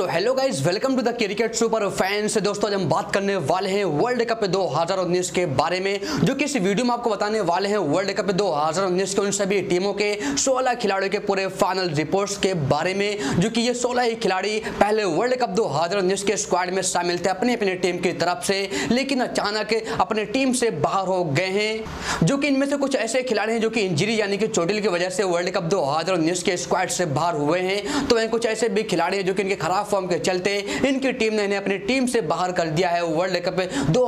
So hello guys welcome to the cricket super fans दोस्तों, आज हम बात करने वाले हैं वर्ल्ड कप 2019 के बारे में, जो कि इस वीडियो में आपको बताने वाले हैं वर्ल्ड कप 2019 के उन सभी टीमों के 16 खिलाड़ियों के पूरे फाइनल रिपोर्ट्स के बारे में, जो कि ये 16 ही खिलाड़ी पहले वर्ल्ड कप 2019 के स्क्वाड में शामिल थे अपनी अपनी टीम की तरफ़ से, लेकिन अचानक अपने टीम से बाहर हो गए हैं, जो कि इनमें से कुछ ऐसे खिलाड़ी हैं जो कि इंजरी यानी कि चोटिल की वजह से वर्ल्ड कप दो के स्क्वाड से बाहर हुए हैं। तो वहीं कुछ ऐसे भी खिलाड़ी हैं जो कि इनके खराब फॉर्म के चलते इनकी टीम ने इन्हें अपनी टीम से बाहर कर दिया है वर्ल्ड कप दो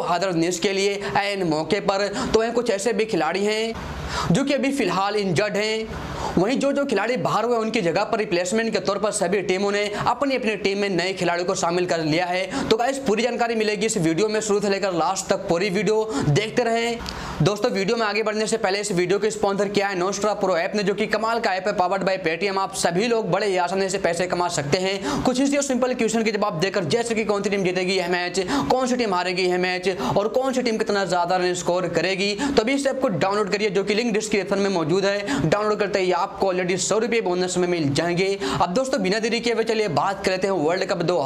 के लिए एन मौके पर। तो वह कुछ ऐसे भी खिलाड़ी हैं जो कि अभी फ़िलहाल इंजर्ड हैं। वहीं जो जो खिलाड़ी बाहर हुए उनकी जगह पर रिप्लेसमेंट के तौर पर सभी टीमों ने अपनी अपनी टीम में नए खिलाड़ियों को शामिल कर लिया है। तो गाइस पूरी जानकारी मिलेगी इस वीडियो में शुरू से लेकर लास्ट तक पूरी वीडियो देखते रहें। दोस्तों वीडियो में आगे बढ़ने से पहले इस वीडियो के स्पॉन्सर किया है नोस्ट्रा प्रो ऐप ने, जो कि कमाल का ऐप है पावर्ड बाय पेटीएम आप सभी लोग बड़े ही आसानी से पैसे कमा सकते हैं। कुछ इसी और सिंपल क्वेश्चन के जवाब देकर जैसे कि कौन सी टीम जीतेगी, यह मैच कौन सी टीम हारेगी, यह मैच और कौन सी टीम कितना ज़्यादा रन स्कोर करेगी। तो अभी इस ऐप को डाउनलोड करिए, जो कि लिंक डिस्क्रिप्शन में मौजूद है। डाउनलोड करते ही आपको ऑलरेडी सौ रुपये बोनस में मिल जाएँगे। अब दोस्तों, बिना देरी के चलिए बात करते हैं वर्ल्ड कप दो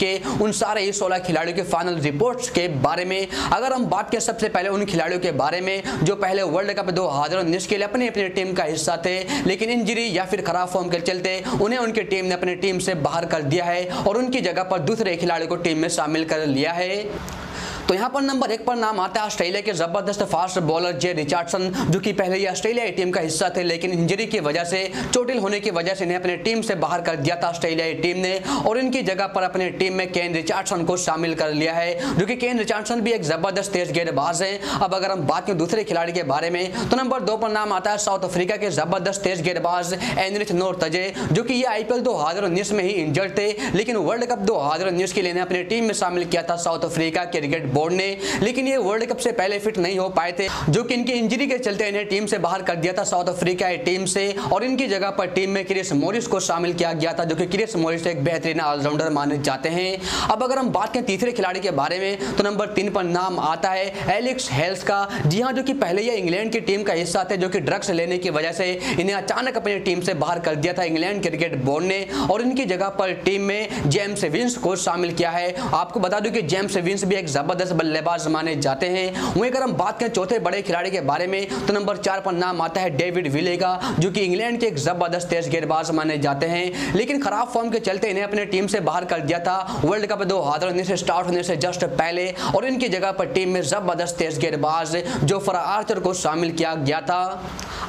के उन सारे सोलह खिलाड़ियों के फाइनल रिपोर्ट्स के बारे में। अगर हम बात करें सबसे पहले उन खिलाड़ियों के बारे में, जो पहले वर्ल्ड कप दो के लिए अपनी अपनी टीम का हिस्सा थे, लेकिन इंजरी या फिर खराब फॉर्म के चलते उन्हें उनकी टीम ने अपनी टीम से बाहर कर दिया है और उनकी जगह पर दूसरे खिलाड़ी को टीम में शामिल कर लिया है। तो यहाँ पर नंबर एक पर नाम आता है ऑस्ट्रेलिया के ज़बरदस्त फास्ट बॉलर जे रिचार्डसन, जो कि पहले ही ऑस्ट्रेलिया टीम का हिस्सा थे, लेकिन इंजरी की वजह से, चोटिल होने की वजह से इन्हें अपने टीम से बाहर कर दिया था ऑस्ट्रेलियाई टीम ने, और इनकी जगह पर अपने टीम में केन रिचार्डसन को शामिल कर लिया है, जो कि केन रिचार्डसन भी एक ज़बरदस्त तेज गेंदबाज है। अब अगर हम बात करें दूसरे खिलाड़ी के बारे में तो नंबर दो पर नाम आता है साउथ अफ्रीका के ज़बरदस्त तेज गेंदबाज एनरिच नोर तजे जो कि ये आईपीएल दो हज़ार उन्नीस में ही इंजर्ड थे, लेकिन वर्ल्ड कप दो हज़ार उन्नीस के लिए अपनी टीम में शामिल किया था साउथ अफ्रीका क्रिकेट बोर्ड ने लेकिन ये वर्ल्ड कप से पहले फिट नहीं हो पाए थे, जो कि इनकी इंजरी के चलते इन्हें टीम से बाहर कर दिया था साउथ अफ्रीका टीम से। और इनकी जगह पर टीम में क्रिस मोरिस को शामिल किया गया था, जो कि क्रिस मोरिस एक बेहतरीन ऑलराउंडर माने जाते हैं। अब अगर हम बात करें तीसरे खिलाड़ी के बारे में तो नंबर तीन पर नाम आता है एलिक्स हेल्स का। जी हाँ जो कि पहले ये इंग्लैंड की टीम का हिस्सा थे, जो कि ड्रग्स लेने की वजह से इन्हें अचानक अपनी टीम से बाहर कर दिया था इंग्लैंड क्रिकेट बोर्ड ने। और इनकी जगह पर टीम में जेम्स विंस को शामिल किया है। आपको बता दूँ कि जेम्स विंस भी एक ज़बरदस्त बल्ले बल्लेबाज माने जाते हैं। वहीं अगर हम बात करें चौथे बड़े खिलाड़ी के बारे में तो नंबर चार पर नाम आता है डेविड विले का जो कि इंग्लैंड के एक ज़बरदस्त तेज गेंदबाज माने जाते हैं। लेकिन खराब फॉर्म के चलते इन्हें अपने टीम से बाहर कर दिया था। वर्ल्ड कप दो हज़ार उन्नीस से स्टार्ट होने से जस्ट पहले, और इनकी जगह पर टीम में ज़बरदस्त तेज गेंदबाज, जो फरा आर्चर को शामिल किया गया था।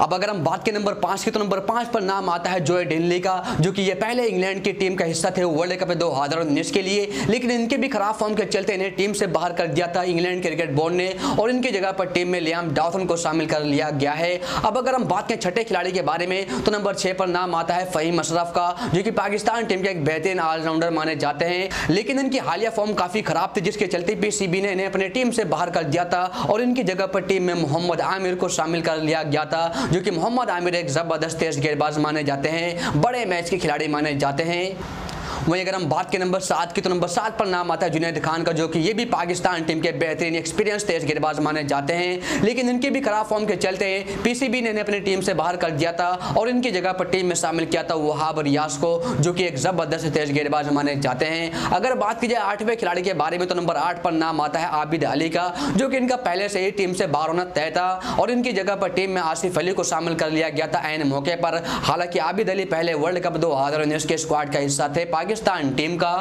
अब अगर हम बात करें नंबर पाँच की तो नंबर पाँच पर नाम आता है जोए डेनली का जो कि ये पहले इंग्लैंड की टीम का हिस्सा थे वर्ल्ड कप दो हज़ार उन्नीस के लिए। लेकिन इनके भी खराब फॉर्म के चलते इन्हें टीम से बाहर कर दिया था इंग्लैंड क्रिकेट बोर्ड ने और इनकी जगह पर टीम में लियाम डाउथन को शामिल कर लिया गया है। अब अगर हम बात करें छठे खिलाड़ी के बारे में तो नंबर छह पर नाम आता है फहीम अशरफ का, जो कि पाकिस्तान टीम के एक बेहतरीन ऑलराउंडर माने जाते हैं। लेकिन इनकी हालिया फॉर्म काफ़ी खराब थी, जिसके चलते पीसीबी ने इन्हें अपनी टीम से बाहर कर दिया था और इनकी जगह पर टीम में मोहम्मद आमिर को शामिल कर लिया गया था, जो कि मोहम्मद आमिर एक ज़बरदस्त तेज गेंदबाज माने जाते हैं, बड़े मैच के खिलाड़ी माने जाते हैं। वहीं अगर हम बात के नंबर सात की तो नंबर सात पर नाम आता है जुनेद खान का, जो कि ये भी पाकिस्तान टीम के बेहतरीन एक्सपीरियंस तेज गेंदबाज माने जाते हैं। लेकिन इनके भी खराब फॉर्म के चलते पीसीबी ने अपनी टीम से बाहर कर दिया था और इनकी जगह पर टीम में शामिल किया था वहाब रियाज को, जो कि एक ज़बरदस्त तेज गेंदबाज माने जाते हैं। अगर बात की जाए आठवें खिलाड़ी के बारे में तो नंबर आठ पर नाम आता है आबिद अली का, जो कि इनका पहले से ही टीम से बाहर होना तय था और इनकी जगह पर टीम में आसिफ अली को शामिल कर लिया गया था एन मौके पर। हालाँकि आबिद अली पहले वर्ल्ड कप दो हज़ार उन्नीस के स्क्वाड का हिस्सा थे पाकिस्तान टीम का।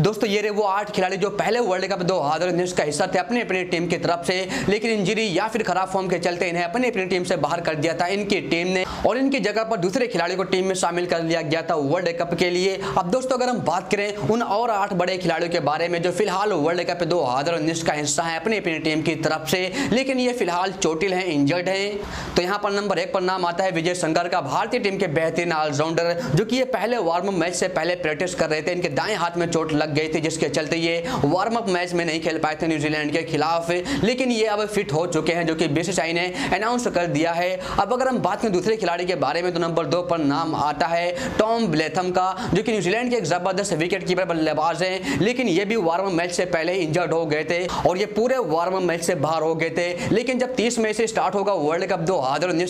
दोस्तों, ये रहे वो आठ खिलाड़ी जो पहले वर्ल्ड कप दो हज़ार उन्नीस का हिस्सा थे अपनी अपनी टीम की तरफ़ से, लेकिन इंजरी या फिर खराब फॉर्म के चलते इन्हें अपनी अपनी टीम से बाहर कर दिया था इनकी टीम ने, और इनकी जगह पर दूसरे खिलाड़ी को टीम में शामिल कर लिया गया था वर्ल्ड कप के लिए। अब दोस्तों, अगर हम बात करें उन और आठ बड़े खिलाड़ियों के बारे में, जो फ़िलहाल वर्ल्ड कप दो हज़ार का हिस्सा है अपनी अपनी टीम की तरफ़ से, लेकिन ये फ़िलहाल चोटिल है इंजर्ड है। तो यहाँ पर नंबर एक पर नाम आता है विजय शंकर का, भारतीय टीम के बेहतरीन ऑलराउंडर जो कि ये पहले वार्म मैच से पहले प्रैक्टिस कर रहे थे, इनके दाएँ हाथ में चोट लग गई थी, जिसके चलते ये वार्म अप मैच में नहीं खेल पाए थे न्यूजीलैंड के खिलाफ। लेकिन ये अब फिट हो चुके हैं, जो कि बीसीसीआई ने अनाउंस कर दिया है। अब अगर हम बात करें दूसरे खिलाड़ी के बारे में तो नंबर दो पर नाम आता है टॉम ब्लेथम का, जो कि न्यूजीलैंड के एक ज़बरदस्त विकेट कीपर बल्लेबाज है। लेकिन ये भी वार्म मैच से पहले इंजर्ड हो गए थे, और ये पूरे वार्म मैच से बाहर हो गए थे। लेकिन जब तीस मई से स्टार्ट होगा वर्ल्ड कप दो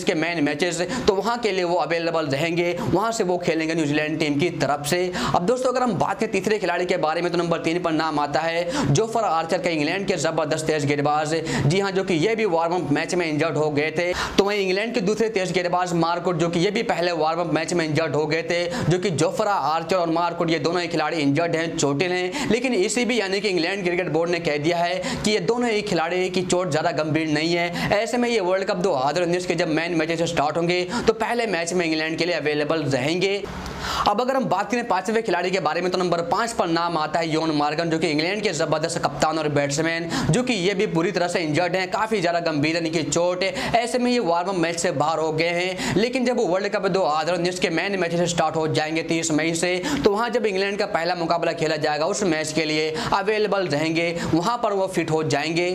के मेन मैचेस तो वहाँ के लिए वो अवेलेबल रहेंगे। वहाँ से वो खेलेंगे न्यूजीलैंड टीम की तरफ़ से। अब दोस्तों, अगर हम बात करें तीसरे खिलाड़ी के बारे में तो नंबर तीन पर नाम आता है जोफर आर्चर का इंग्लैंड के ज़बरदस्त तेज गेंदबाज। जी हाँ जो कि ये भी वार्म अप मैच में इंजर्ड हो गए थे। तो वहीं इंग्लैंड के दूसरे तेज गेंदबाज मार्कोट, जो कि ये भी पहले वार्म अप मैच में इंजर्ड हो गए थे, जो कि जोफरा आर्चर और मार्कोट, ये दोनों ही खिलाड़ी इंजर्ड हैं चोटिल हैं। लेकिन इसी भी यानी कि इंग्लैंड क्रिकेट बोर्ड ने कह दिया है कि ये दोनों ही खिलाड़ी की चोट ज़्यादा गंभीर नहीं है। ऐसे में ये वर्ल्ड कप दो हज़ार के जब मैन मैचेस स्टार्ट होंगे तो पहले मैच में इंग्लैंड के लिए अवेलेबल रहेंगे। अब अगर हम बात करें पाँचवें खिलाड़ी के बारे में तो नंबर पाँच पर नाम आता है योन मार्गन, जो कि इंग्लैंड के ज़बरदस्त कप्तान और बैट्समैन, जो कि ये भी पूरी तरह से इंजर्ड हैं, काफ़ी ज़्यादा गंभीर यानी कि चोट है। ऐसे में ये वार्म मैच से बाहर हो गए हैं, लेकिन जब वो वर्ल्ड कप दो हज़ार उन्नीस के मैन मैच से स्टार्ट हो जाएँगे तीस मई से तो वहाँ जब इंग्लैंड का पहला मुकाबला खेला जाएगा, उस मैच के लिए अवेलेबल रहेंगे, वहाँ पर वो फिट हो जाएँगे।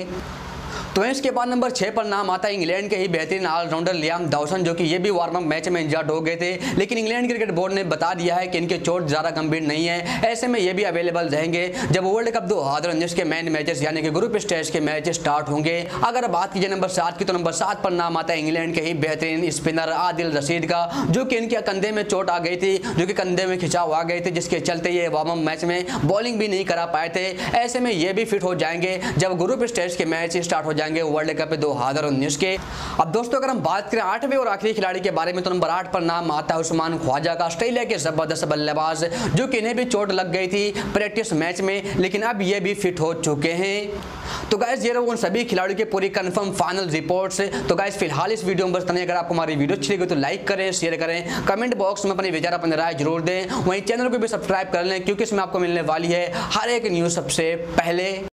तो इसके बाद नंबर छह पर नाम आता है इंग्लैंड के ही बेहतरीन ऑलराउंडर लियाम दाउसन जो कि ये भी वार्म अप मैच में इंजर्ड हो गए थे। लेकिन इंग्लैंड क्रिकेट बोर्ड ने बता दिया है कि इनके चोट ज़्यादा गंभीर नहीं है। ऐसे में ये भी अवेलेबल रहेंगे। जब वर्ल्ड कप दो हज़ार उन्नीस के मैन मैचेस यानी कि ग्रुप स्टेज के मैच स्टार्ट होंगे। अगर बात कीजिए नंबर सात की तो नंबर सात पर नाम आता है इंग्लैंड के ही बेहतरीन स्पिनर आदिल रशीद का, जो कि इनके कंधे में चोट आ गई थी, जो कि कंधे में खिंचाव आ गए थे, जिसके चलते ये वार्म अप मैच में बॉलिंग भी नहीं करा पाए थे। ऐसे में ये भी फिट हो जाएँगे। जब ग्रुप स्टेज के मैच स्टार्ट हो जाएँगे वर्ल्ड कप दो हज़ार उन्नीस के। अब दोस्तों, अगर हम बात करें आठवें और आखिरी खिलाड़ी के बारे में तो नंबर आठ पर नाम आता है उस्मान ख्वाजा का, ऑस्ट्रेलिया के ज़बरदस्त बल्लेबाज, जो कि इन्हें भी चोट लग गई थी प्रैक्टिस मैच में, लेकिन अब ये भी फिट हो चुके हैं। तो गैस ये रहो उन सभी खिलाड़ियों की पूरी कंफर्म फाइनल रिपोर्ट्स तो गैस फ़िलहाल इस वीडियो में बस तने अगर आपको हमारी वीडियो अच्छी लगी तो लाइक करें शेयर करें। कमेंट बॉक्स में अपने विचार, अपने राय ज़रूर दें। वहीं चैनल को भी सब्सक्राइब कर लें, क्योंकि इसमें आपको मिलने वाली है हर एक न्यूज़ सबसे पहले।